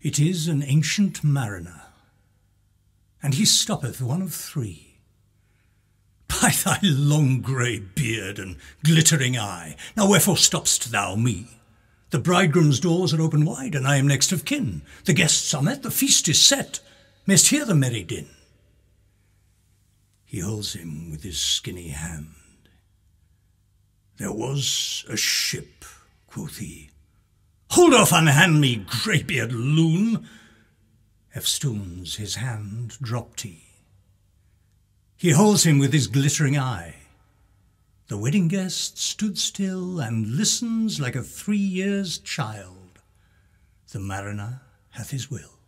It is an ancient mariner, and he stoppeth one of three. By thy long grey beard and glittering eye, now wherefore stopp'st thou me? The bridegroom's doors are open wide, and I am next of kin. The guests are met, the feast is set. Mayst hear the merry din. He holds him with his skinny hand. There was a ship, quoth he. Hold off, unhand me, greybeard loon! Eftsoons his hand dropped he. He holds him with his glittering eye. The wedding guest stood still and listens like a three years child. The mariner hath his will.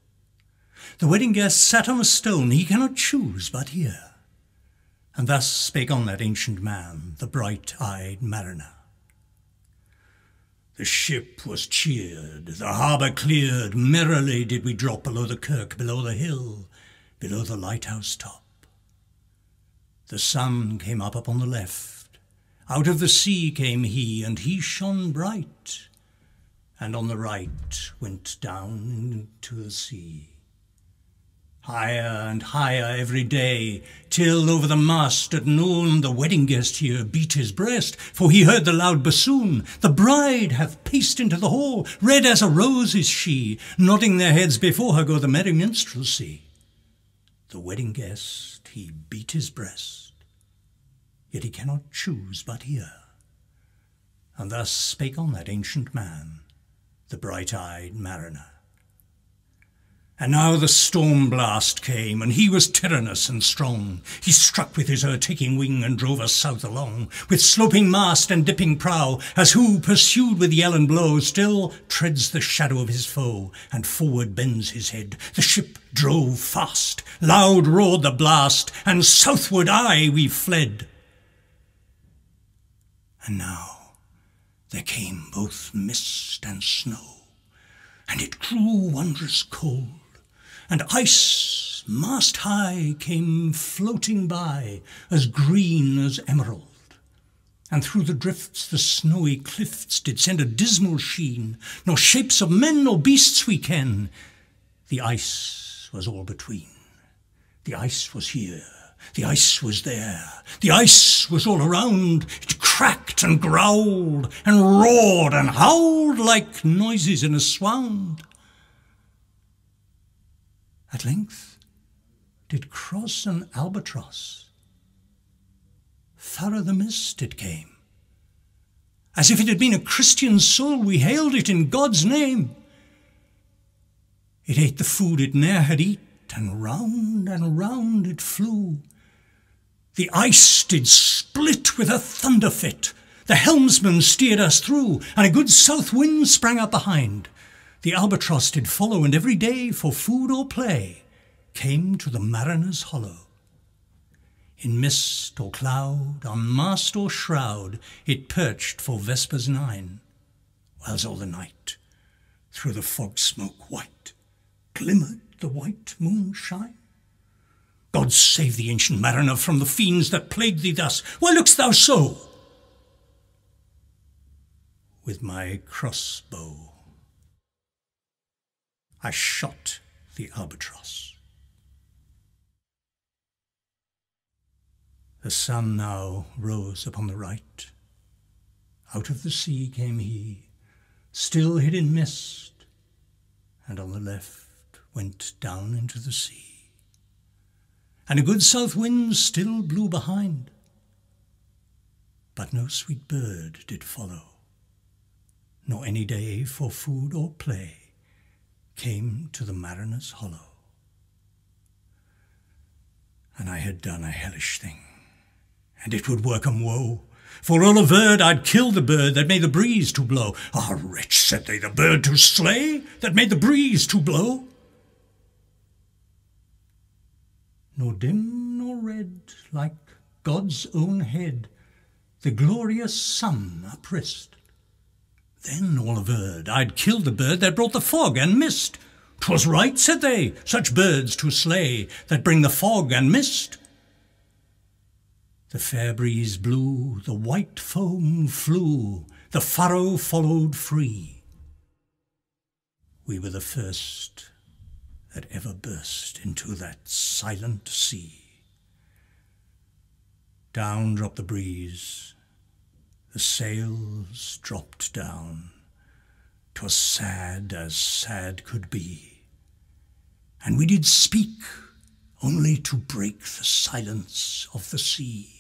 The wedding guest sat on a stone, he cannot choose but hear. And thus spake on that ancient man, the bright-eyed mariner. The ship was cheered, the harbour cleared, merrily did we drop below the kirk, below the hill, below the lighthouse top. The sun came up upon the left, out of the sea came he, and he shone bright, and on the right went down into the sea. Higher and higher every day, till over the mast at noon the wedding guest here beat his breast, for he heard the loud bassoon. The bride hath paced into the hall, red as a rose is she, nodding their heads before her go the merry minstrelsy. The wedding guest he beat his breast, yet he cannot choose but hear. And thus spake on that ancient man, the bright-eyed mariner. And now the storm blast came, and he was tyrannous and strong. He struck with his o'ertaking wing and drove us south along, with sloping mast and dipping prow, as who, pursued with yell and blow, still treads the shadow of his foe, and forward bends his head. The ship drove fast, loud roared the blast, and southward aye we fled. And now there came both mist and snow, and it grew wondrous cold and ice mast high came floating by, as green as emerald. And through the drifts the snowy cliffs did send a dismal sheen, nor shapes of men nor beasts we ken. The ice was all between. The ice was here, the ice was there, the ice was all around. It cracked and growled and roared and howled like noises in a swound. At length did cross an albatross. Thorough the mist it came. As if it had been a Christian soul, we hailed it in God's name. It ate the food it ne'er had eat, and round and round it flew. The ice did split with a thunder fit. The helmsman steered us through, and a good south wind sprang up behind. The albatross did follow, and every day, for food or play, came to the mariner's hollow. In mist or cloud, on mast or shroud, it perched for vespers nine, whiles all the night, through the fog smoke white, glimmered the white moonshine. God save the ancient mariner from the fiends that plague thee thus. Why look'st thou so? With my crossbow I shot the albatross. The sun now rose upon the right. Out of the sea came he, still hid in mist, and on the left went down into the sea. And a good south wind still blew behind, but no sweet bird did follow, nor any day for food or play came to the mariner's hollow. And I had done a hellish thing, and it would work 'em woe. For all averred I'd kill the bird that made the breeze to blow. Ah, wretch, said they, the bird to slay that made the breeze to blow. Nor dim nor red, like God's own head, the glorious sun uprist. Then all averred I'd killed the bird that brought the fog and mist. 'Twas right, said they, such birds to slay that bring the fog and mist. The fair breeze blew, the white foam flew, the furrow followed free. We were the first that ever burst into that silent sea. Down dropped the breeze, the sails dropped down. 'Twas sad as sad could be, and we did speak only to break the silence of the sea.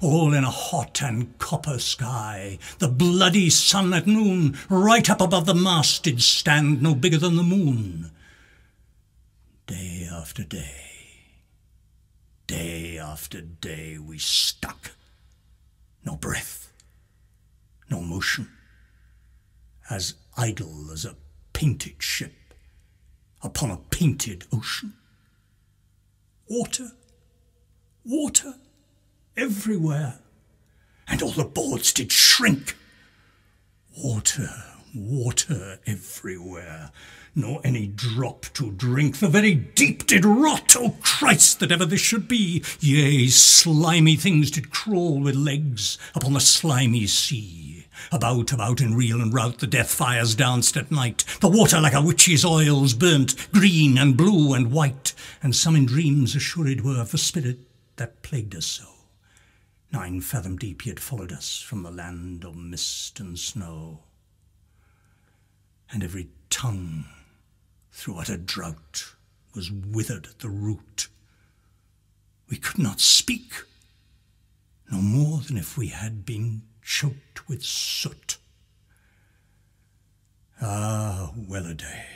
All in a hot and copper sky, the bloody sun at noon, right up above the mast did stand no bigger than the moon. Day after day, day after day we stuck. No breath, motion, as idle as a painted ship upon a painted ocean. Water, water everywhere, and all the boards did shrink. Water, water everywhere, nor any drop to drink. The very deep did rot, O Christ, that ever this should be. Yea, slimy things did crawl with legs upon the slimy sea. About, about in reel and rout the death fires danced at night. The water like a witch's oils burnt, green and blue and white, and some in dreams assured were of the spirit that plagued us so. Nine fathom deep he had followed us from the land of mist and snow. And every tongue through utter drought was withered at the root. We could not speak, no more than if we had been choked with soot. Ah, well a day!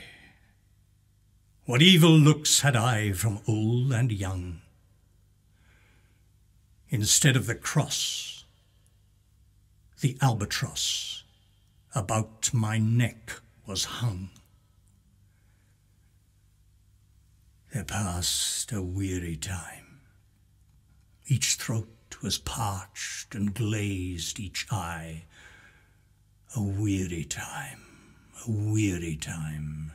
What evil looks had I from old and young! instead of the cross, the albatross about my neck was hung. There passed a weary time. Each throat was parched and glazed each eye. A weary time, a weary time,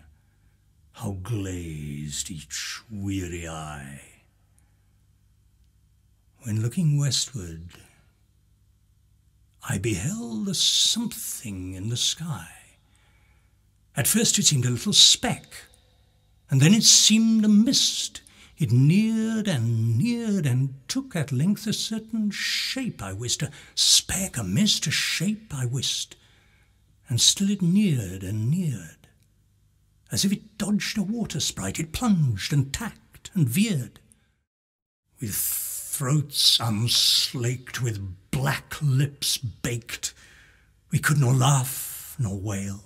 how glazed each weary eye when looking westward, I beheld a something in the sky. At first it seemed a little speck, and then it seemed a mist. It neared and took at length a certain shape, I wist, a speck, a mist, a shape, I wist. And still it neared and neared, as if it dodged a water sprite. It plunged and tacked and veered. With throats unslaked, with black lips baked. We could nor laugh nor wail.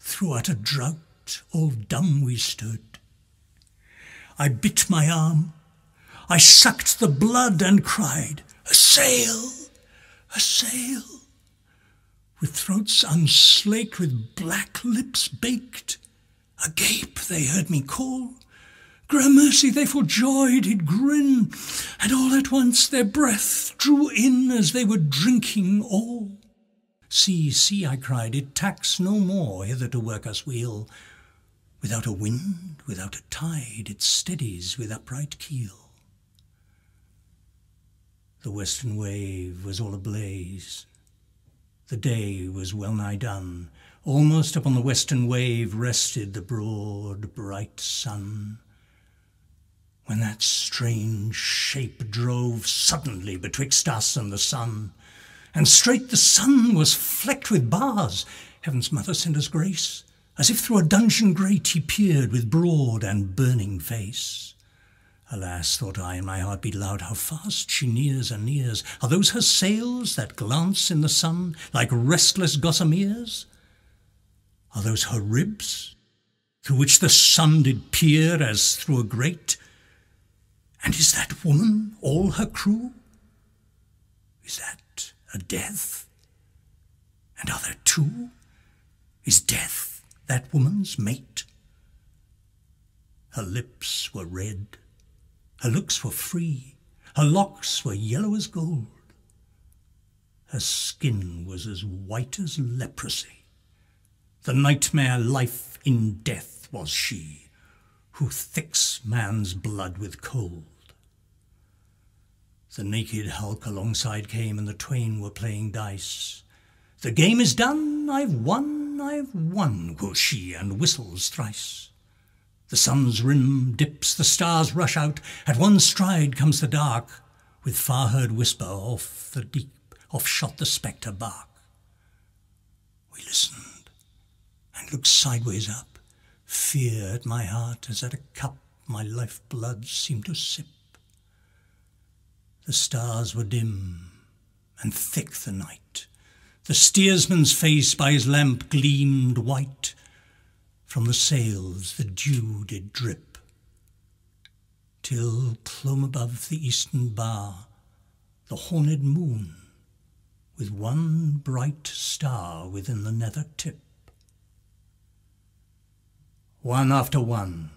Through utter drought, all dumb we stood. I bit my arm, I sucked the blood and cried, A sail, a sail. With throats unslaked, with black lips baked, agape they heard me call, Gramercy, they for joy did grin, and all at once their breath drew in as they were drinking all. See, see, I cried, it tacks no more hither to work us wheel. Without a wind, without a tide, it steadies with upright keel. The western wave was all ablaze. The day was well nigh done. Almost upon the western wave rested the broad, bright sun when that strange shape drove suddenly betwixt us and the sun, and straight the sun was flecked with bars. Heaven's mother send us grace, as if through a dungeon grate he peered with broad and burning face. Alas, thought I, and my heart beat loud, how fast she nears and nears. Are those her sails that glance in the sun like restless gossameres? Are those her ribs, through which the sun did peer as through a grate? And is that woman all her crew? Is that a death? And are there two? Is death that woman's mate? Her lips were red, her looks were free, her locks were yellow as gold. Her skin was as white as leprosy. The nightmare life in death was she, who thicks man's blood with cold. The naked hulk alongside came, and the twain were playing dice. The game is done, I've won, I've won, quoth she, and whistles thrice. The sun's rim dips, the stars rush out, at one stride comes the dark, with far heard whisper off the deep, off shot the spectre bark. We listened, and looked sideways up, fear at my heart as at a cup my life blood seemed to sip. The stars were dim, and thick the night. The steersman's face by his lamp gleamed white. From the sails the dew did drip, till clomb above the eastern bar the horned moon, with one bright star within the nether tip. One after one,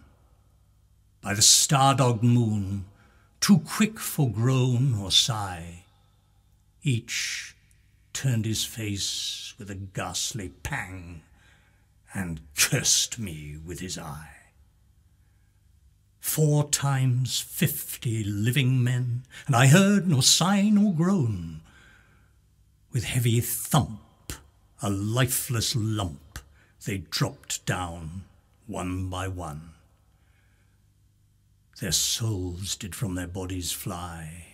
by the star-dogged moon, too quick for groan or sigh, each turned his face with a ghastly pang and cursed me with his eye. Four times fifty living men, and I heard nor sigh nor groan. With heavy thump, a lifeless lump, they dropped down one by one. Their souls did from their bodies fly.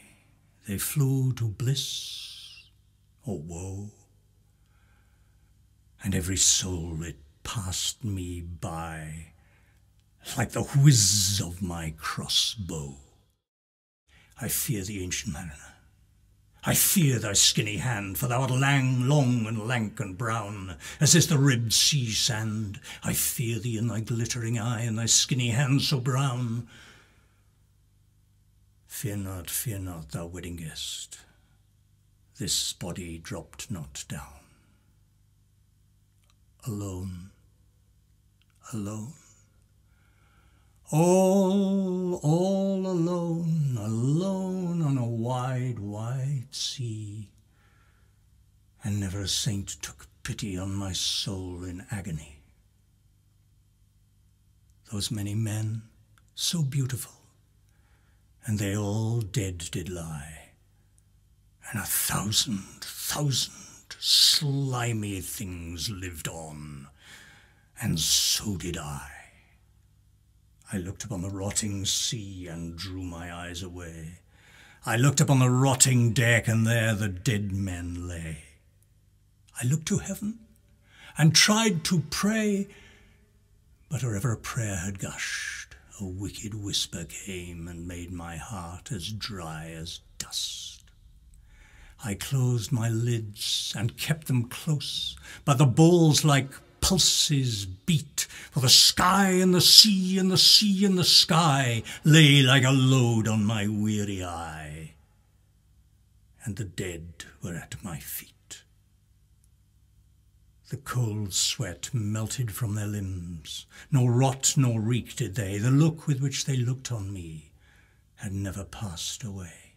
They flew to bliss or woe. And every soul it passed me by like the whiz of my crossbow. I fear the ancient mariner. I fear thy skinny hand, for thou art lang, long, and lank and brown, as is the ribbed sea sand. I fear thee in thy glittering eye, and thy skinny hand so brown. Fear not, fear not, thou wedding guest, this body dropped not down. Alone, alone, all, all alone, alone on a wide, wide sea. And never a saint took pity on my soul in agony. Those many men, so beautiful, and they all dead did lie, and a thousand, thousand slimy things lived on, and so did I. I looked upon the rotting sea and drew my eyes away. I looked upon the rotting deck, and there the dead men lay. I looked to heaven and tried to pray, but wherever a prayer had gushed, a wicked whisper came and made my heart as dry as dust. I closed my lids and kept them close, but the balls like pulses beat, for the sky and the sea and the sea and the sky lay like a load on my weary eye, and the dead were at my feet. The cold sweat melted from their limbs, nor rot nor reek did they, the look with which they looked on me had never passed away.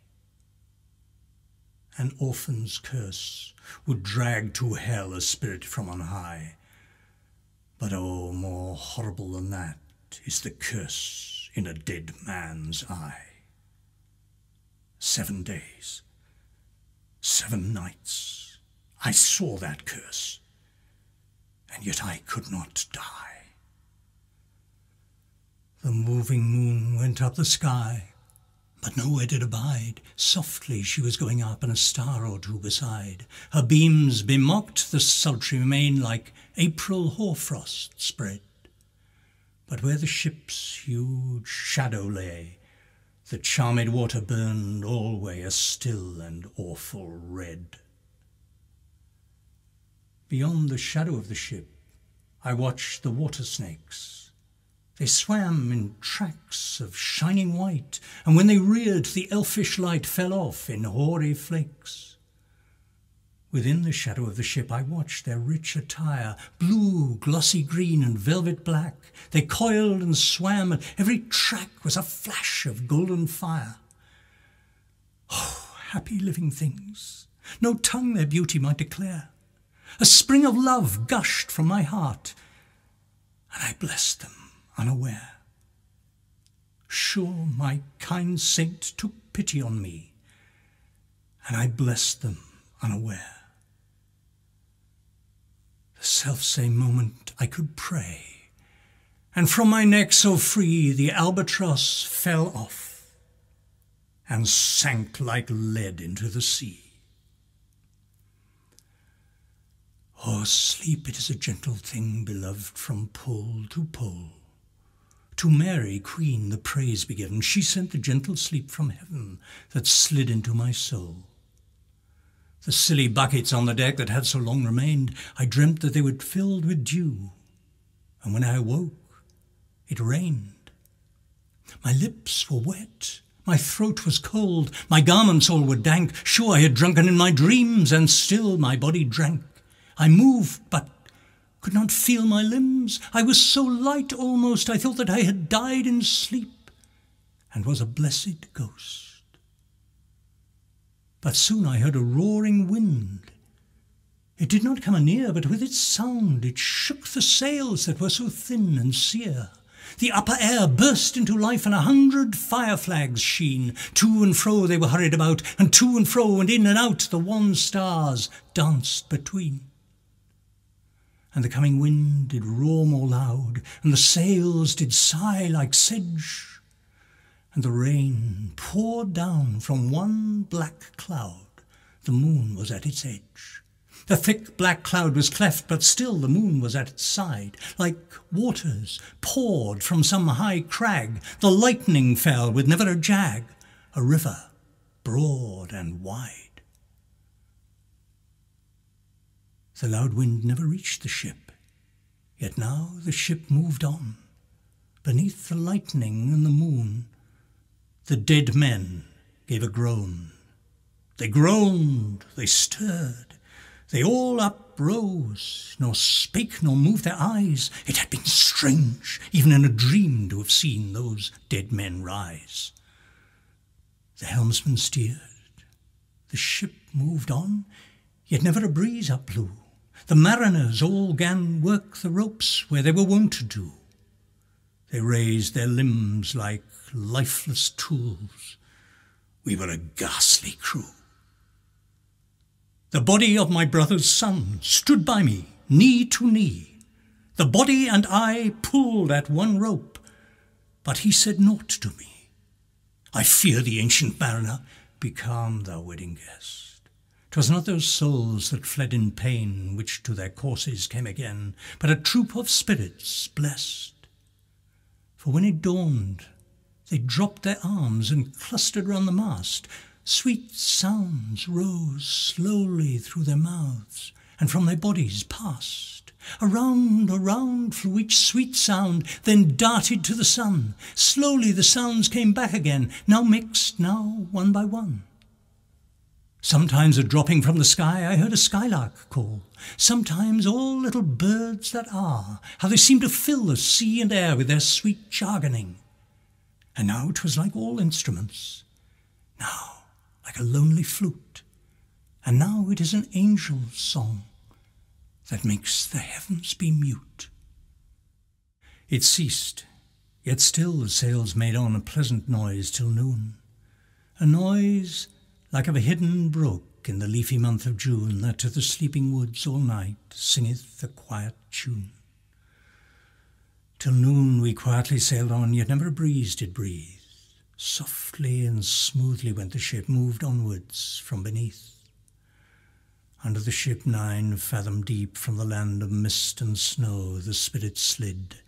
An orphan's curse would drag to hell a spirit from on high, but oh, more horrible than that is the curse in a dead man's eye. Seven days, seven nights, I saw that curse, and yet I could not die. The moving moon went up the sky, but nowhere did abide. Softly she was going up, and a star or two beside. Her beams bemocked the sultry main like April hoarfrost spread. But where the ship's huge shadow lay, the charmed water burned alway a still and awful red. Beyond the shadow of the ship, I watched the water snakes. They swam in tracks of shining white, and when they reared, the elfish light fell off in hoary flakes. Within the shadow of the ship I watched their rich attire, blue, glossy green, and velvet black. They coiled and swam, and every track was a flash of golden fire. Oh, happy living things! No tongue their beauty might declare. A spring of love gushed from my heart, and I blessed them unaware. Sure, my kind saint took pity on me, and I blessed them unaware. The self-same moment I could pray, and from my neck so free the albatross fell off and sank like lead into the sea. Oh, sleep, it is a gentle thing, beloved from pole to pole. To Mary, Queen, the praise be given. She sent the gentle sleep from heaven that slid into my soul. The silly buckets on the deck that had so long remained, I dreamt that they were filled with dew. And when I awoke, it rained. My lips were wet. My throat was cold. My garments all were dank. Sure, I had drunken in my dreams, and still my body drank. I moved, but could not feel my limbs. I was so light almost, I thought that I had died in sleep and was a blessed ghost. But soon I heard a roaring wind. It did not come anear, but with its sound it shook the sails that were so thin and sere. The upper air burst into life, and a hundred fire flags sheen. To and fro they were hurried about, and to and fro and in and out the wan stars danced between and the coming wind did roar more loud, and the sails did sigh like sedge, and the rain poured down from one black cloud. The moon was at its edge. The thick black cloud was cleft, but still the moon was at its side. Like waters poured from some high crag, the lightning fell with never a jag, a river broad and wide. The loud wind never reached the ship, yet now the ship moved on. Beneath the lightning and the moon, the dead men gave a groan. They groaned, they stirred, they all uprose, nor spake nor moved their eyes. It had been strange, even in a dream, to have seen those dead men rise. The helmsman steered, the ship moved on, yet never a breeze upblew. The mariners all gan work the ropes where they were wont to do. They raised their limbs like lifeless tools. We were a ghastly crew. The body of my brother's son stood by me, knee to knee. The body and I pulled at one rope, but he said naught to me. I fear the ancient mariner. Be calm, thou wedding guest. 'Twas not those souls that fled in pain which to their courses came again, but a troop of spirits blessed. For when it dawned, they dropped their arms and clustered round the mast. Sweet sounds rose slowly through their mouths, and from their bodies passed. Around, around flew each sweet sound, then darted to the sun. Slowly the sounds came back again, now mixed, now one by one. Sometimes a dropping from the sky I heard a skylark call. Sometimes all little birds that are, how they seemed to fill the sea and air with their sweet jargoning. And now 'twas like all instruments, now like a lonely flute, and now it is an angel's song that makes the heavens be mute. It ceased, yet still the sails made on a pleasant noise till noon, a noise like of a hidden brook in the leafy month of June, that to the sleeping woods all night singeth a quiet tune. Till noon we quietly sailed on, yet never a breeze did breathe. Softly and smoothly went the ship, moved onwards from beneath. Under the ship nine fathom deep from the land of mist and snow the spirit slid,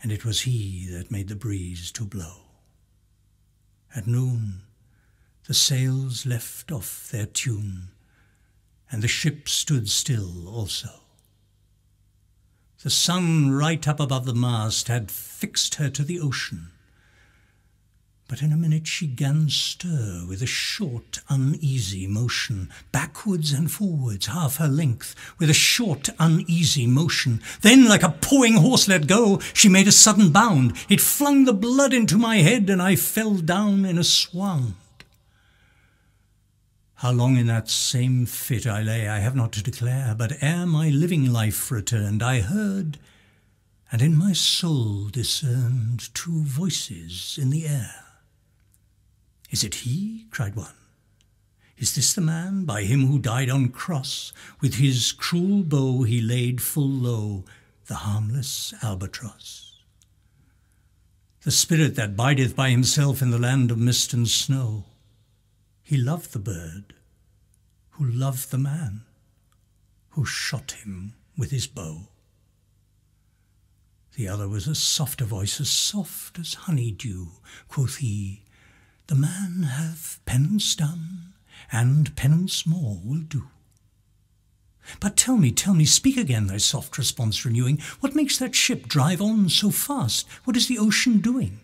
and it was he that made the breeze to blow. At noon the sails left off their tune, and the ship stood still also. The sun right up above the mast had fixed her to the ocean, but in a minute she gan stir with a short, uneasy motion, backwards and forwards half her length, with a short, uneasy motion. Then, like a pawing horse let go, she made a sudden bound. It flung the blood into my head, and I fell down in a swound. How long in that same fit I lay, I have not to declare, but ere my living life returned, I heard, and in my soul discerned two voices in the air. Is it he? cried one. Is this the man by him who died on cross? With his cruel bow he laid full low the harmless albatross. The spirit that bideth by himself in the land of mist and snow. He loved the bird, who loved the man, who shot him with his bow. The other was a softer voice, as soft as honey dew. Quoth he, The man hath penance done, and penance more will do. But tell me, tell me, speak again, thy soft response renewing, what makes that ship drive on so fast? What is the ocean doing?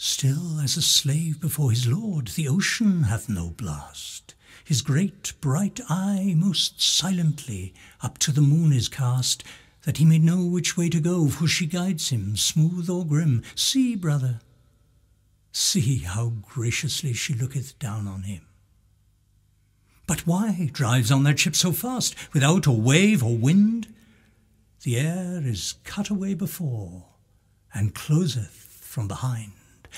Still as a slave before his lord, the ocean hath no blast. His great bright eye most silently up to the moon is cast, that he may know which way to go, for she guides him, smooth or grim. See, brother, see how graciously she looketh down on him. But why drives on that ship so fast, without a wave or wind? The air is cut away before, and closeth from behind.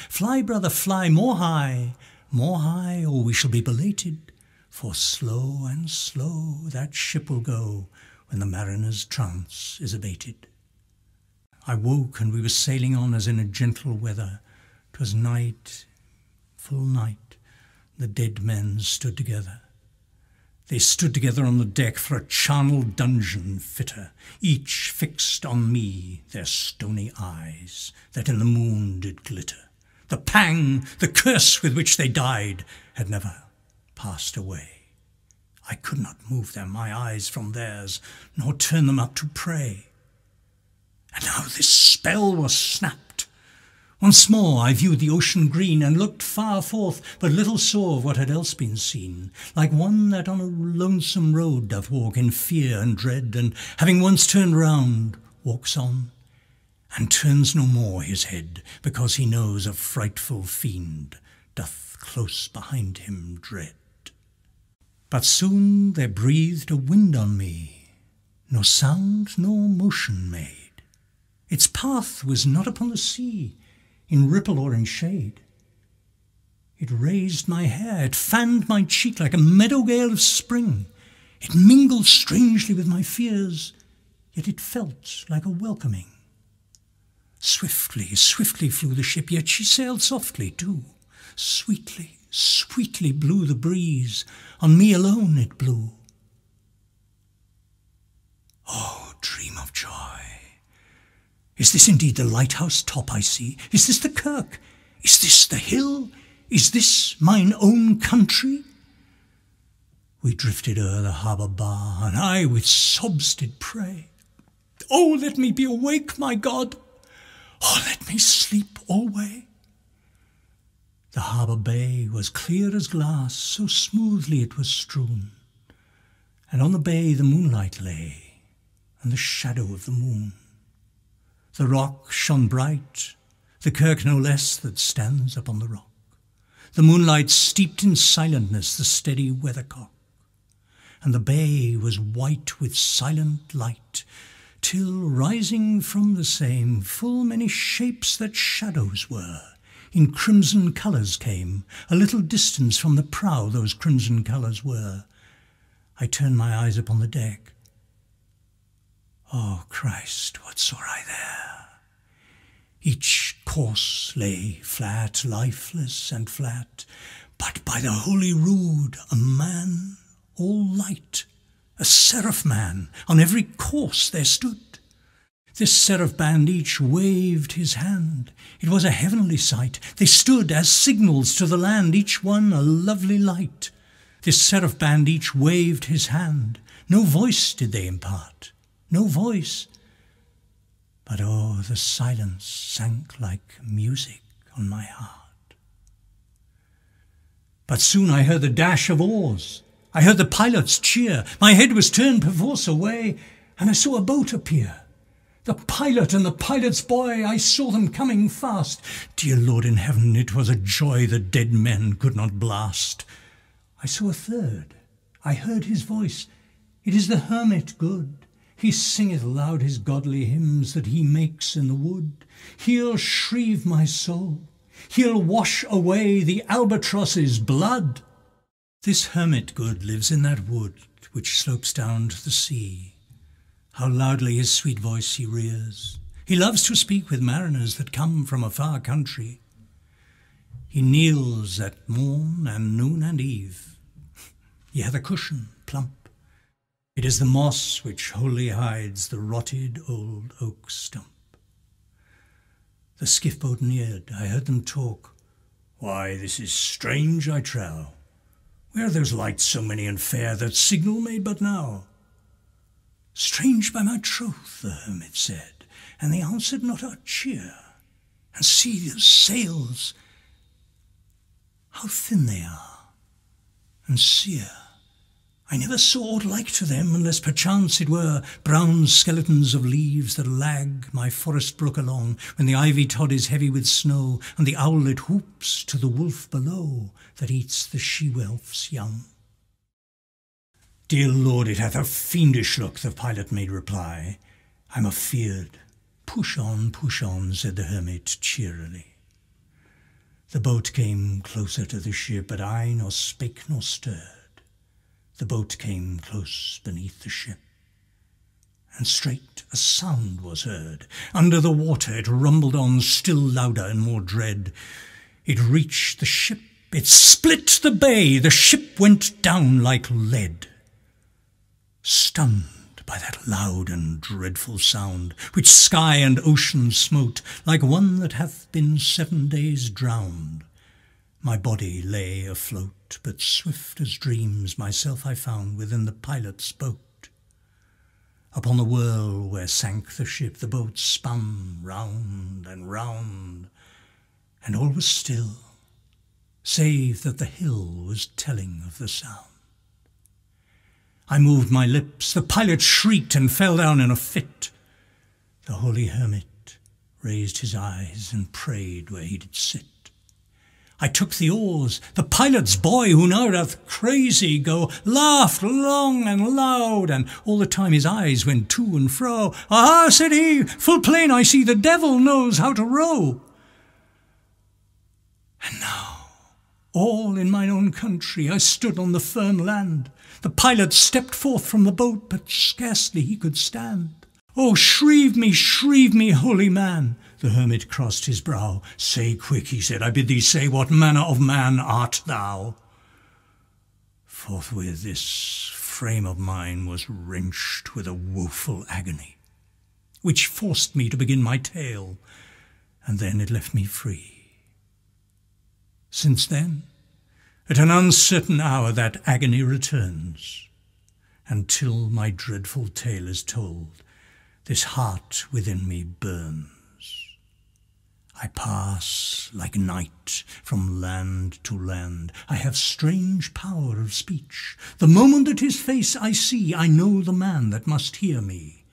Fly, brother, fly more high, more high, or we shall be belated. For slow and slow that ship will go when the mariner's trance is abated. I woke, and we were sailing on as in a gentle weather. 'Twas night, full night, the dead men stood together. They stood together on the deck for a charnel dungeon fitter, each fixed on me their stony eyes, that in the moon did glitter. The pang, the curse with which they died, had never passed away. I could not move them, my eyes from theirs, nor turn them up to pray. And now this spell was snapped. Once more I viewed the ocean green, and looked far forth, but little saw of what had else been seen, like one that on a lonesome road doth walk in fear and dread, and having once turned round, walks on, and turns no more his head, because he knows a frightful fiend doth close behind him dread. But soon there breathed a wind on me, nor sound nor motion made. Its path was not upon the sea, in ripple or in shade. It raised my hair, it fanned my cheek like a meadow gale of spring. It mingled strangely with my fears, yet it felt like a welcoming. Swiftly, swiftly flew the ship, yet she sailed softly too. Sweetly, sweetly blew the breeze, on me alone it blew. Oh, dream of joy! Is this indeed the lighthouse top I see? Is this the kirk? Is this the hill? Is this mine own country? We drifted o'er the harbour bar, and I with sobs did pray. Oh, let me be awake, my God! Oh, let me sleep alway! The harbour bay was clear as glass, so smoothly it was strewn, and on the bay the moonlight lay, and the shadow of the moon. The rock shone bright, the kirk no less that stands upon the rock. The moonlight steeped in silentness the steady weathercock, and the bay was white with silent light, till rising from the same full many shapes that shadows were, in crimson colours came, a little distance from the prow those crimson colours were. I turned my eyes upon the deck. Oh Christ, what saw I there? Each corse lay flat, lifeless and flat, but by the Holy Rood a man all light, a seraph man, on every corse there stood. This seraph band each waved his hand. It was a heavenly sight. They stood as signals to the land, each one a lovely light. This seraph band each waved his hand. No voice did they impart no voice. But oh, the silence sank like music on my heart. But soon I heard the dash of oars. I heard the pilots cheer. My head was turned perforce away, and I saw a boat appear. The pilot and the pilot's boy, I saw them coming fast. Dear Lord in heaven, it was a joy the dead men could not blast. I saw a third. I heard his voice. It is the hermit good. He singeth loud his godly hymns that he makes in the wood. He'll shrieve my soul. He'll wash away the albatross's blood. This hermit good lives in that wood which slopes down to the sea. How loudly his sweet voice he rears. He loves to speak with mariners that come from a far country. He kneels at morn and noon and eve. He hath a cushion plump. It is the moss which wholly hides the rotted old oak stump. The skiff boat neared. I heard them talk. Why, this is strange, I trow. Where those lights so many and fair that signal made but now? Strange by my troth, the hermit said, and they answered not our cheer. And see those sails, how thin they are, and sere. I never saw aught like to them, unless perchance it were brown skeletons of leaves that lag my forest brook along, when the ivy tod is heavy with snow, and the owlet whoops to the wolf below that eats the she-whelp's young. Dear Lord, it hath a fiendish look, the pilot made reply. I'm afeard. Push on, push on, said the hermit cheerily. The boat came closer to the ship, but I nor spake nor stirred. The boat came close beneath the ship, and straight a sound was heard. Under the water it rumbled on, still louder and more dread. It reached the ship, it split the bay, the ship went down like lead. Stunned by that loud and dreadful sound, which sky and ocean smote, like one that hath been seven days drowned, my body lay afloat, but swift as dreams myself I found within the pilot's boat. Upon the whirl where sank the ship, the boat spun round and round, and all was still, save that the hill was telling of the sound. I moved my lips, the pilot shrieked and fell down in a fit. The holy hermit raised his eyes and prayed where he did sit. I took the oars. The pilot's boy, who now doth crazy go, laughed long and loud, and all the time his eyes went to and fro. Aha, said he, full plain I see the devil knows how to row. And now, all in mine own country, I stood on the firm land. The pilot stepped forth from the boat, but scarcely he could stand. Oh, shrieve me, shrieve me, holy man! The hermit crossed his brow. Say quick, he said, I bid thee say, what manner of man art thou? Forthwith this frame of mine was wrenched with a woeful agony, which forced me to begin my tale, and then it left me free. Since then, at an uncertain hour that agony returns, until my dreadful tale is told, this heart within me burns. I pass like night from land to land. I have strange power of speech. The moment that his face I see, I know the man that must hear me.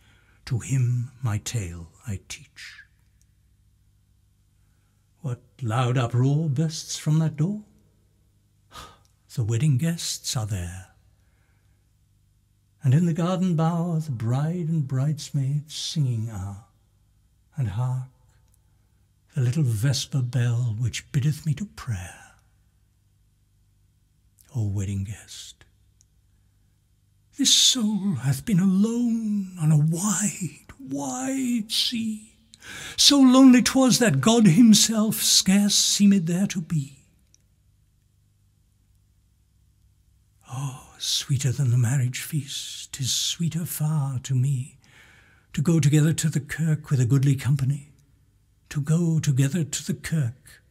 To him my tale I teach. What loud uproar bursts from that door? The wedding guests are there. And in the garden bower the bride and bridesmaids singing are. And hark, the little vesper bell which biddeth me to prayer. O wedding guest, this soul hath been alone on a wide, wide sea. So lonely 'twas that God himself scarce seemed there to be. Oh, sweeter than the marriage feast, tis sweeter far to me to go together to the kirk with a goodly company to go together to the kirk,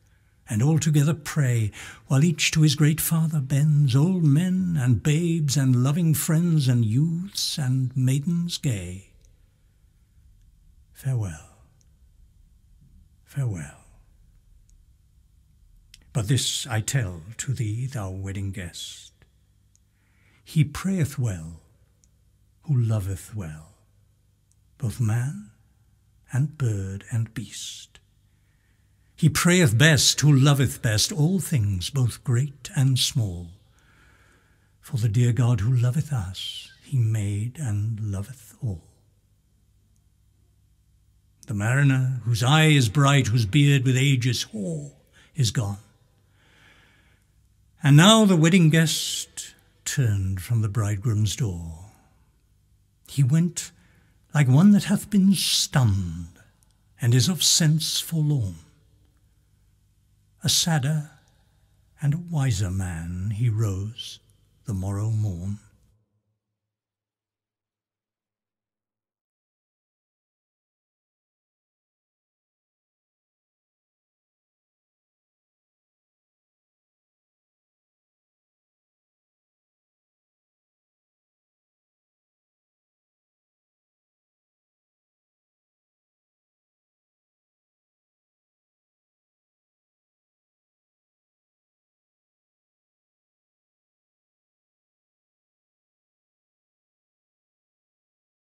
and all together pray, while each to his great Father bends, old men and babes and loving friends and youths and maidens gay. Farewell, farewell. But this I tell to thee, thou wedding guest. He prayeth well who loveth well, both man and bird and beast. He prayeth best who loveth best all things, both great and small. For the dear God who loveth us, he made and loveth all. The mariner, whose eye is bright, whose beard with age is hoar, is gone. And now the wedding guest turned from the bridegroom's door. He went like one that hath been stunned, and is of sense forlorn. A sadder and a wiser man he rose the morrow morn.